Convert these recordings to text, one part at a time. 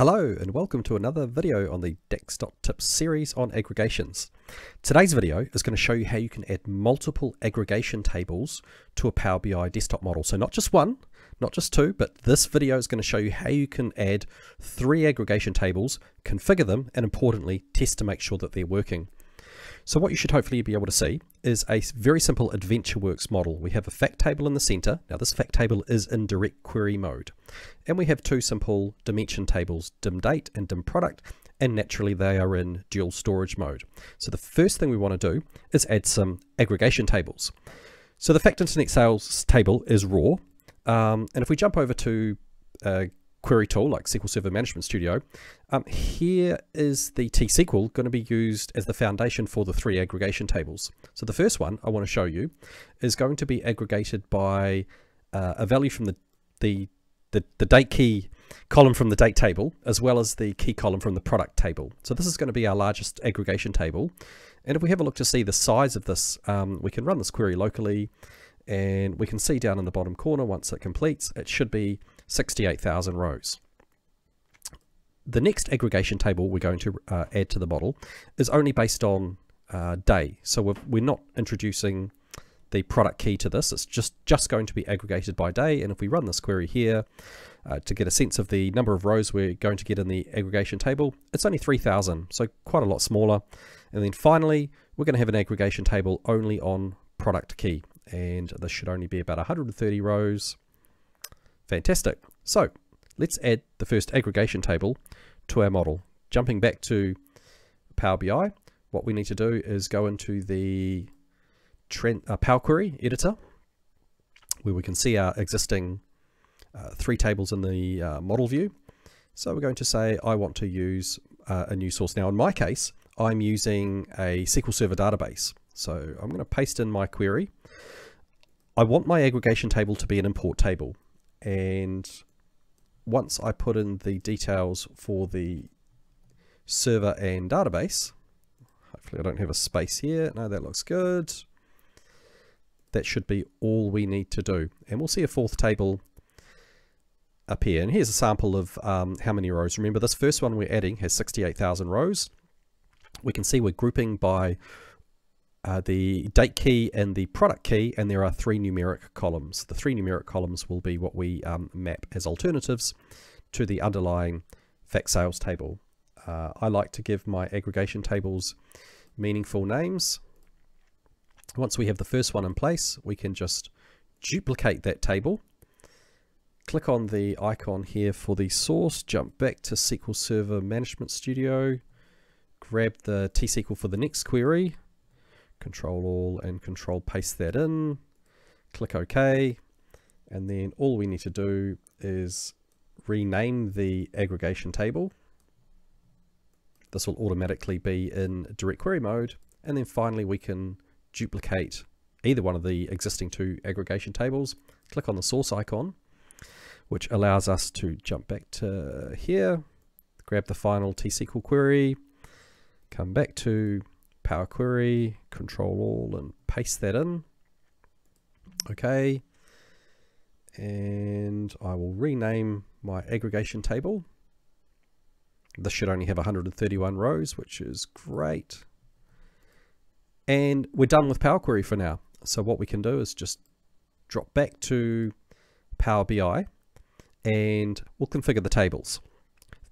Hello and welcome to another video on the DAX.tips series on aggregations. Today's video is going to show you how you can add multiple aggregation tables to a Power BI desktop model. So not just one, not just two, but this video is going to show you how you can add three aggregation tables, configure them, and importantly, test to make sure that they're working. So what you should hopefully be able to see is a very simple AdventureWorks model. We have a fact table in the center. Now this fact table is in direct query mode. And we have two simple dimension tables, dim date and dim product, and naturally they are in dual storage mode. So the first thing we want to do is add some aggregation tables. So the fact internet sales table is raw. Um, and if we jump over to uh, query tool like SQL Server Management Studio, um, here is the T-SQL going to be used as the foundation for the three aggregation tables. So the first one I want to show you is going to be aggregated by uh, a value from the, the, the, the date key column from the date table, as well as the key column from the product table. So this is going to be our largest aggregation table. And if we have a look to see the size of this, um, we can run this query locally and we can see down in the bottom corner once it completes, it should be 68,000 rows. The next aggregation table we're going to uh, add to the model is only based on uh, day. So we're, we're not introducing the product key to this. It's just, just going to be aggregated by day. And if we run this query here uh, to get a sense of the number of rows we're going to get in the aggregation table, it's only 3,000, so quite a lot smaller. And then finally, we're going to have an aggregation table only on product key. And this should only be about 130 rows. Fantastic. So let's add the first aggregation table to our model. Jumping back to Power BI, what we need to do is go into the trend, uh, Power Query editor, where we can see our existing uh, three tables in the uh, model view. So we're going to say I want to use uh, a new source. Now in my case, I'm using a SQL Server database. So I'm going to paste in my query. I want my aggregation table to be an import table and once I put in the details for the server and database, hopefully I don't have a space here, no that looks good, that should be all we need to do. And we'll see a fourth table appear. And here's a sample of um, how many rows. Remember this first one we're adding has 68,000 rows. We can see we're grouping by uh, the date key and the product key, and there are three numeric columns. The three numeric columns will be what we um, map as alternatives to the underlying fact sales table. Uh, I like to give my aggregation tables meaningful names. Once we have the first one in place, we can just duplicate that table. Click on the icon here for the source, jump back to SQL Server Management Studio, grab the T-SQL for the next query, control all and control paste that in click OK and then all we need to do is rename the aggregation table. This will automatically be in direct query mode and then finally we can duplicate either one of the existing two aggregation tables. Click on the source icon which allows us to jump back to here grab the final T-SQL query come back to Power Query, Control All, and paste that in. Okay. And I will rename my aggregation table. This should only have 131 rows, which is great. And we're done with Power Query for now. So what we can do is just drop back to Power BI and we'll configure the tables.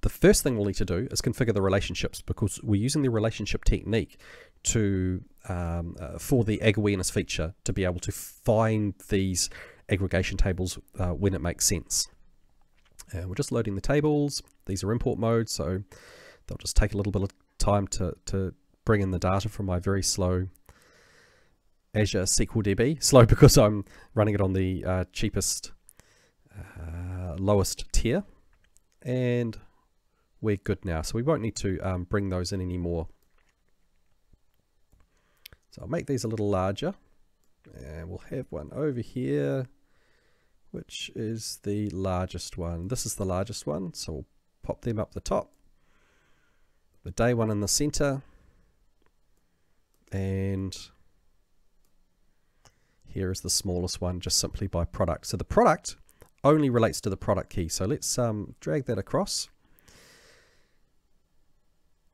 The first thing we'll need to do is configure the relationships because we're using the relationship technique to um, uh, for the Awareness feature to be able to find these aggregation tables uh, when it makes sense. Uh, we're just loading the tables. These are import mode, so they'll just take a little bit of time to, to bring in the data from my very slow Azure SQL DB. Slow because I'm running it on the uh, cheapest, uh, lowest tier. And we're good now. So we won't need to um, bring those in anymore. So I'll make these a little larger and we'll have one over here which is the largest one. This is the largest one so we'll pop them up the top. The day one in the center and here is the smallest one just simply by product. So the product only relates to the product key. So let's um, drag that across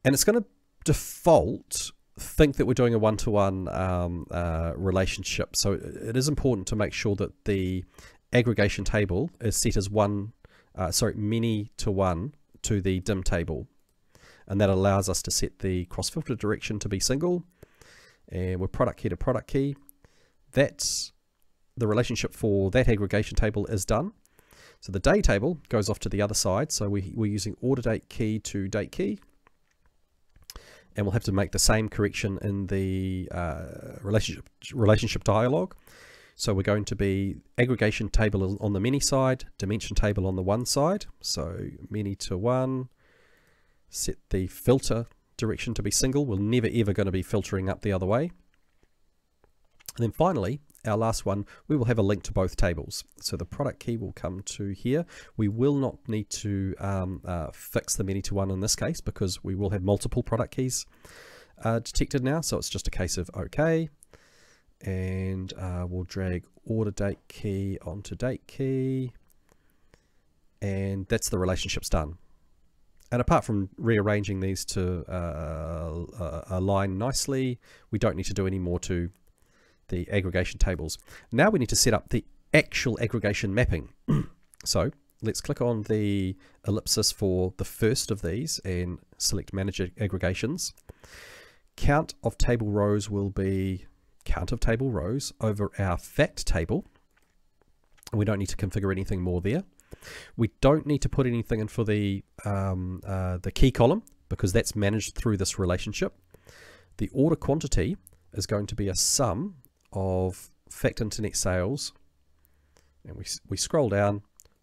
And it's going to default think that we're doing a one-to-one um, uh, relationship. So it is important to make sure that the aggregation table is set as one, uh, sorry, many to one to the dim table. And that allows us to set the cross-filter direction to be single. And we're product key to product key. That's the relationship for that aggregation table is done. So the day table goes off to the other side. So we, we're using order date key to date key and we'll have to make the same correction in the uh, relationship relationship dialog. So we're going to be aggregation table on the many side, dimension table on the one side. So many to one, set the filter direction to be single. We're never ever going to be filtering up the other way. And then finally, our last one, we will have a link to both tables. So the product key will come to here. We will not need to um, uh, fix the many to one in this case because we will have multiple product keys uh, detected now. So it's just a case of OK. And uh, we'll drag order date key onto date key. And that's the relationship's done. And apart from rearranging these to uh, uh, align nicely, we don't need to do any more to the aggregation tables. Now we need to set up the actual aggregation mapping. so let's click on the ellipsis for the first of these and select manage aggregations. Count of table rows will be count of table rows over our fact table. We don't need to configure anything more there. We don't need to put anything in for the, um, uh, the key column because that's managed through this relationship. The order quantity is going to be a sum of fact internet sales and we, we scroll down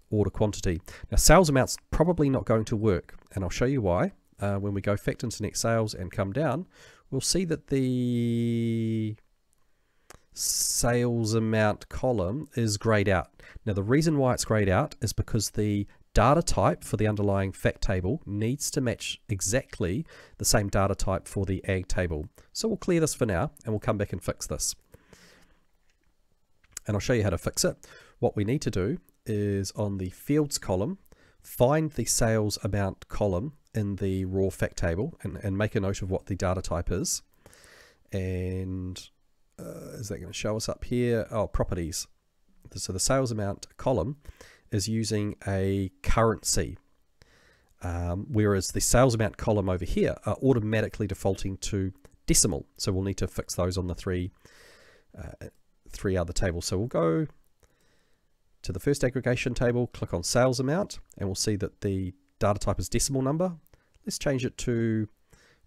order quantity. Now sales amount's probably not going to work and I'll show you why. Uh, when we go fact internet sales and come down we'll see that the sales amount column is grayed out. Now the reason why it's grayed out is because the data type for the underlying fact table needs to match exactly the same data type for the ag table. So we'll clear this for now and we'll come back and fix this and I'll show you how to fix it. What we need to do is on the fields column, find the sales amount column in the raw fact table and, and make a note of what the data type is. And uh, is that going to show us up here? Oh, properties. So the sales amount column is using a currency, um, whereas the sales amount column over here are automatically defaulting to decimal. So we'll need to fix those on the three uh, three other tables. So we'll go to the first aggregation table, click on sales amount, and we'll see that the data type is decimal number. Let's change it to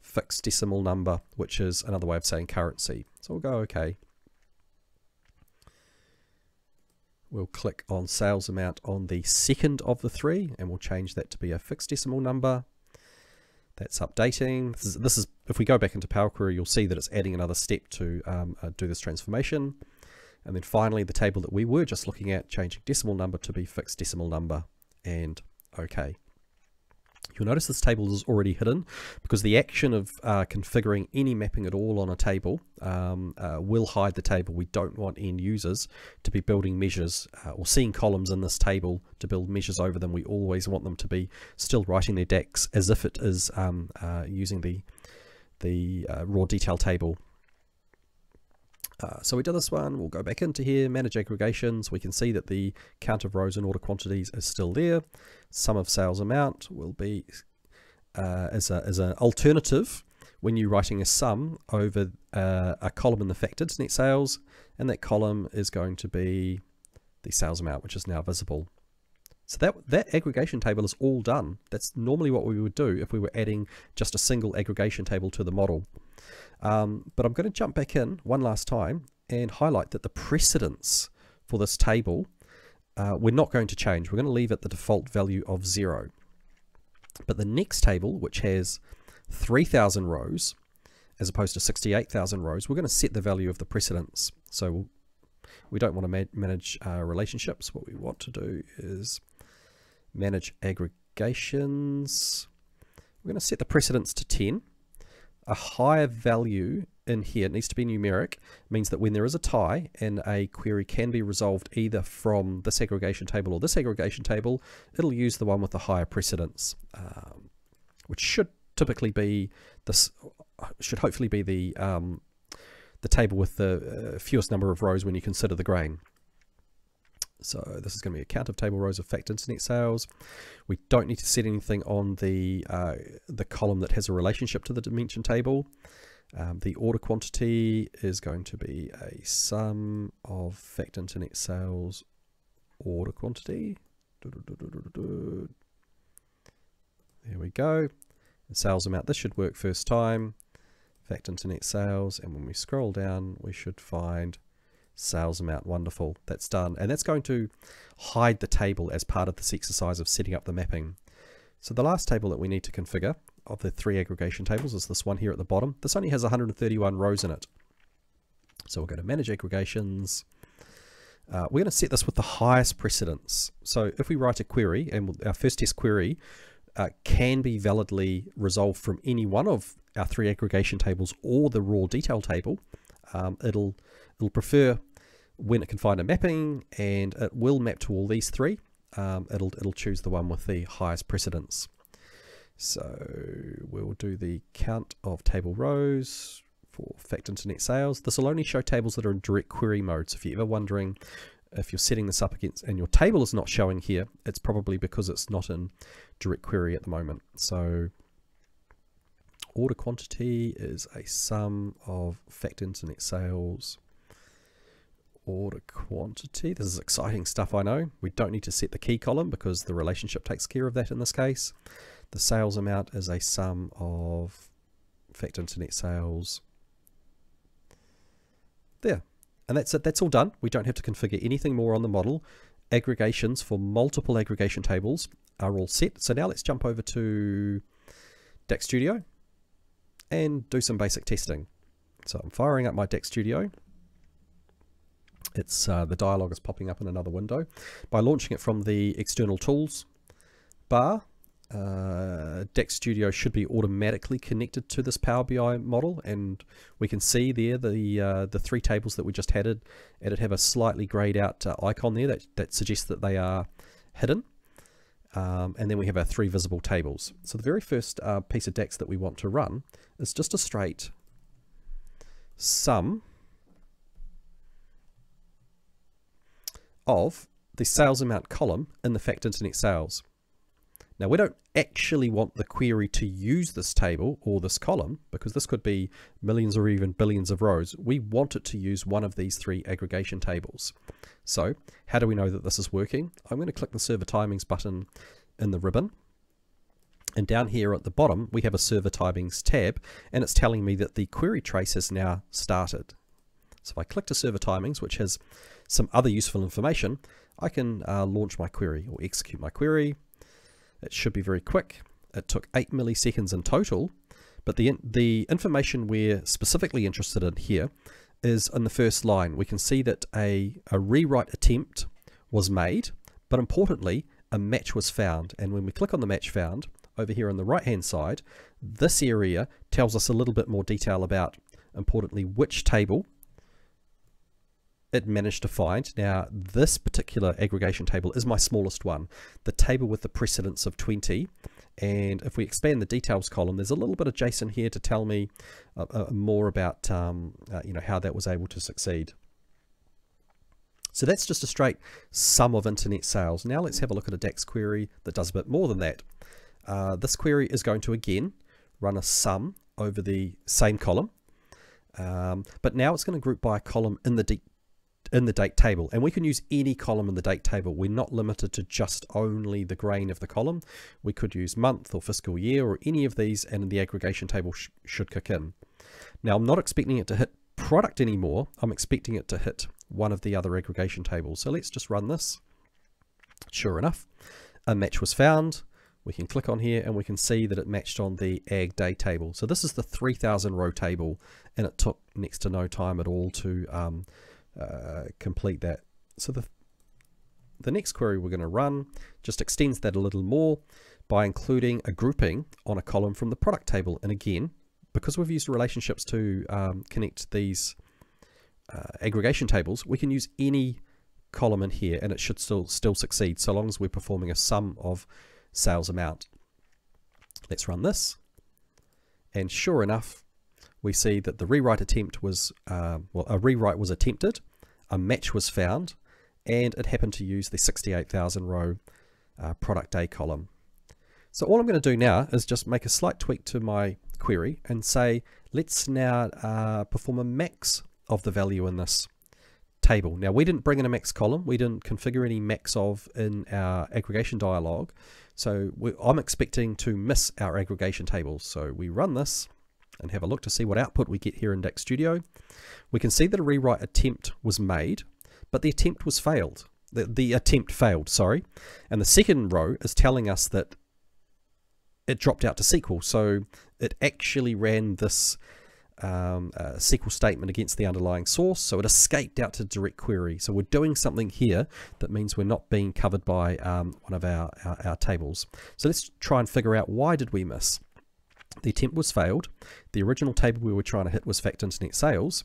fixed decimal number, which is another way of saying currency. So we'll go OK. We'll click on sales amount on the second of the three, and we'll change that to be a fixed decimal number. That's updating. This is, this is if we go back into Power Query, you'll see that it's adding another step to um, uh, do this transformation. And then finally, the table that we were just looking at, changing decimal number to be fixed decimal number and OK. You'll notice this table is already hidden because the action of uh, configuring any mapping at all on a table um, uh, will hide the table. We don't want end users to be building measures uh, or seeing columns in this table to build measures over them. We always want them to be still writing their DAX as if it is um, uh, using the, the uh, raw detail table uh, so we did this one, we'll go back into here, manage aggregations, we can see that the count of rows and order quantities is still there. Sum of sales amount will be uh, as, a, as an alternative when you're writing a sum over uh, a column in the fact net sales, and that column is going to be the sales amount, which is now visible. So that, that aggregation table is all done. That's normally what we would do if we were adding just a single aggregation table to the model. Um, but I'm going to jump back in one last time and highlight that the precedence for this table, uh, we're not going to change. We're going to leave it the default value of 0. But the next table, which has 3,000 rows, as opposed to 68,000 rows, we're going to set the value of the precedence. So we'll, we do not want to ma manage uh, relationships. What we want to do is manage aggregations. We're going to set the precedence to 10 a higher value in here, needs to be numeric, means that when there is a tie and a query can be resolved either from this aggregation table or this aggregation table, it'll use the one with the higher precedence, um, which should typically be this should hopefully be the um, the table with the uh, fewest number of rows when you consider the grain. So this is going to be a count of table rows of fact internet sales. We don't need to set anything on the uh, the column that has a relationship to the dimension table. Um, the order quantity is going to be a sum of fact internet sales order quantity. There we go. The sales amount, this should work first time. Fact internet sales, and when we scroll down, we should find sales amount. Wonderful. That's done. And that's going to hide the table as part of this exercise of setting up the mapping. So the last table that we need to configure of the three aggregation tables is this one here at the bottom. This only has 131 rows in it. So we're going to manage aggregations. Uh, we're going to set this with the highest precedence. So if we write a query, and our first test query uh, can be validly resolved from any one of our three aggregation tables or the raw detail table, um, it'll it'll prefer when it can find a mapping and it will map to all these three. Um, it'll it'll choose the one with the highest precedence. So we'll do the count of table rows for fact internet sales. This will only show tables that are in direct query mode. So if you're ever wondering if you're setting this up against and your table is not showing here, it's probably because it's not in direct query at the moment. So order quantity is a sum of fact internet sales order quantity. This is exciting stuff, I know. We don't need to set the key column because the relationship takes care of that in this case. The sales amount is a sum of fact internet sales. There. And that's it. That's all done. We don't have to configure anything more on the model. Aggregations for multiple aggregation tables are all set. So now let's jump over to DAX Studio and do some basic testing. So I'm firing up my DAX Studio. It's uh, the dialog is popping up in another window. By launching it from the external tools bar, uh, Studio should be automatically connected to this Power BI model and we can see there the uh, the three tables that we just added and it have a slightly grayed out uh, icon there that, that suggests that they are hidden um, and then we have our three visible tables. So the very first uh, piece of DAX that we want to run is just a straight sum of the sales amount column in the fact internet sales. Now we don't actually want the query to use this table or this column because this could be millions or even billions of rows. We want it to use one of these three aggregation tables. So how do we know that this is working? I'm going to click the server timings button in the ribbon and down here at the bottom we have a server timings tab and it's telling me that the query trace has now started. So if I click to server timings which has some other useful information I can uh, launch my query or execute my query it should be very quick. It took 8 milliseconds in total, but the, the information we're specifically interested in here is in the first line. We can see that a, a rewrite attempt was made, but importantly, a match was found. And when we click on the match found, over here on the right hand side, this area tells us a little bit more detail about, importantly, which table it managed to find. Now, this particular aggregation table is my smallest one, the table with the precedence of 20. And if we expand the details column, there's a little bit of JSON here to tell me uh, uh, more about um, uh, you know how that was able to succeed. So that's just a straight sum of internet sales. Now let's have a look at a DAX query that does a bit more than that. Uh, this query is going to again run a sum over the same column, um, but now it's going to group by a column in the deep in the date table. And we can use any column in the date table. We're not limited to just only the grain of the column. We could use month or fiscal year or any of these and the aggregation table sh should kick in. Now I'm not expecting it to hit product anymore. I'm expecting it to hit one of the other aggregation tables. So let's just run this. Sure enough, a match was found. We can click on here and we can see that it matched on the ag day table. So this is the 3000 row table and it took next to no time at all to um, uh, complete that. So the, the next query we're going to run just extends that a little more by including a grouping on a column from the product table. And again, because we've used relationships to um, connect these uh, aggregation tables, we can use any column in here and it should still still succeed so long as we're performing a sum of sales amount. Let's run this. And sure enough, we see that the rewrite attempt was, uh, well, a rewrite was attempted, a match was found, and it happened to use the 68,000 row uh, product A column. So all I'm going to do now is just make a slight tweak to my query and say, let's now uh, perform a max of the value in this table. Now we didn't bring in a max column, we didn't configure any max of in our aggregation dialog, so we, I'm expecting to miss our aggregation tables. So we run this and have a look to see what output we get here in DAX Studio. We can see that a rewrite attempt was made, but the attempt was failed. The, the attempt failed, sorry. And the second row is telling us that it dropped out to SQL. So it actually ran this um, SQL statement against the underlying source. So it escaped out to direct query. So we're doing something here that means we're not being covered by um, one of our, our, our tables. So let's try and figure out why did we miss. The attempt was failed. The original table we were trying to hit was fact internet sales.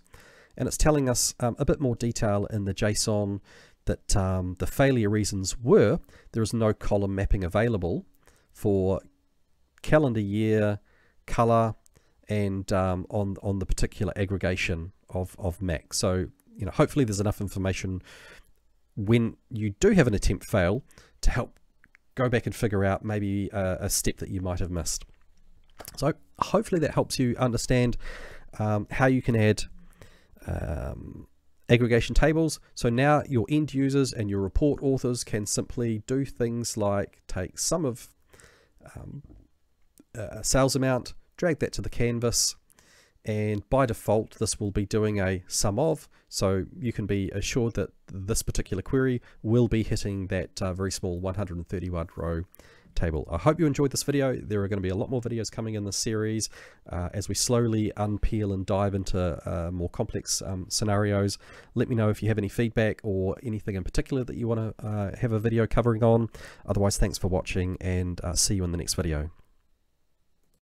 And it's telling us um, a bit more detail in the JSON that um, the failure reasons were there is no column mapping available for calendar year, color, and um, on on the particular aggregation of of max. So you know, hopefully there's enough information when you do have an attempt fail to help go back and figure out maybe a, a step that you might have missed. So hopefully that helps you understand um, how you can add um, aggregation tables. So now your end users and your report authors can simply do things like take some of um, a sales amount, drag that to the canvas, and by default this will be doing a sum of so you can be assured that this particular query will be hitting that uh, very small 131 row table. I hope you enjoyed this video. There are going to be a lot more videos coming in this series uh, as we slowly unpeel and dive into uh, more complex um, scenarios. Let me know if you have any feedback or anything in particular that you want to uh, have a video covering on. Otherwise, thanks for watching and uh, see you in the next video.